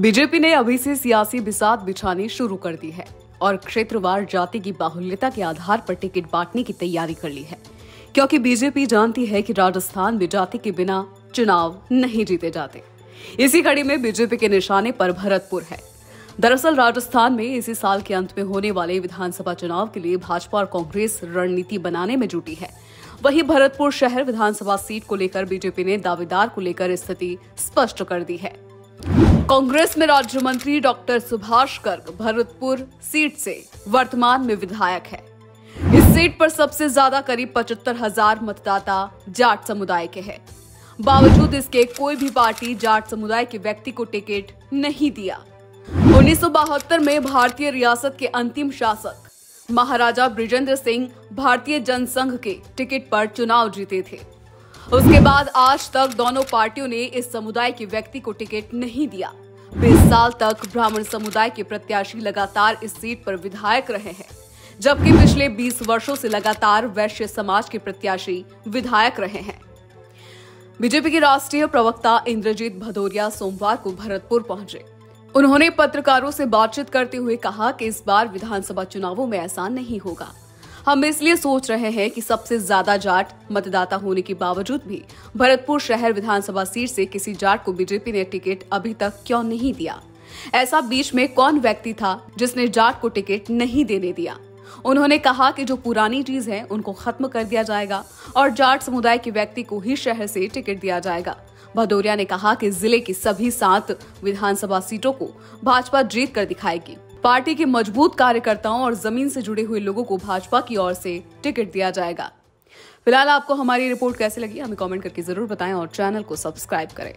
BJP ने अभी से सियासी बिसात बिछानी शुरू कर दी है और क्षेत्रवार जाति की बाहुल्यता के आधार पर टिकट बांटने की तैयारी कर ली है। क्योंकि बीजेपी जानती है कि राजस्थान में जाति के बिना चुनाव नहीं जीते जाते। इसी कड़ी में बीजेपी के निशाने पर भरतपुर है। दरअसल राजस्थान में इसी साल के अंत में होने वाले विधानसभा चुनाव के लिए भाजपा और कांग्रेस रणनीति बनाने में जुटी है। वहीं भरतपुर शहर विधानसभा सीट को लेकर बीजेपी ने दावेदार को लेकर स्थिति स्पष्ट कर दी है। कांग्रेस में राज्य मंत्री डॉक्टर सुभाष गर्ग भरतपुर सीट से वर्तमान में विधायक है। इस सीट पर सबसे ज़्यादा करीब पचहत्तर हज़ार मतदाता जाट समुदाय के हैं। बावजूद इसके कोई भी पार्टी जाट समुदाय के व्यक्ति को टिकट नहीं दिया। उन्नीस सौ बहत्तर में भारतीय रियासत के अंतिम शासक महाराजा ब्रिजेंद्र सिंह भारतीय जनसंघ के टिकट पर चुनाव जीते थे। उसके बाद आज तक दोनों पार्टियों ने इस समुदाय के व्यक्ति को टिकट नहीं दिया। बीस साल तक ब्राह्मण समुदाय के प्रत्याशी लगातार इस सीट पर विधायक रहे हैं, जबकि पिछले 20 वर्षों से लगातार वैश्य समाज के प्रत्याशी विधायक रहे हैं। बीजेपी के राष्ट्रीय प्रवक्ता इंद्रजीत भदौरिया सोमवार को भरतपुर पहुँचे। उन्होंने पत्रकारों से बातचीत करते हुए कहा कि इस बार विधानसभा चुनावों में ऐसा नहीं होगा। हम इसलिए सोच रहे हैं कि सबसे ज़्यादा जाट मतदाता होने के बावजूद भी भरतपुर शहर विधानसभा सीट से किसी जाट को बीजेपी ने टिकट अभी तक क्यों नहीं दिया? ऐसा बीच में कौन व्यक्ति था जिसने जाट को टिकट नहीं देने दिया? उन्होंने कहा कि जो पुरानी चीज़ है, उनको खत्म कर दिया जाएगा और जाट समुदाय के व्यक्ति को ही शहर से टिकट दिया जाएगा। भदौरिया ने कहा कि ज़िले की सभी सात विधानसभा सीटों को भाजपा जीत कर दिखाएगी। पार्टी के मज़बूत कार्यकर्ताओं और ज़मीन से जुड़े हुए लोगों को भाजपा की ओर से टिकट दिया जाएगा। फ़िलहाल आपको हमारी रिपोर्ट कैसे लगी, हमें कमेंट करके ज़रूर बताएँ और चैनल को सब्सक्राइब करें।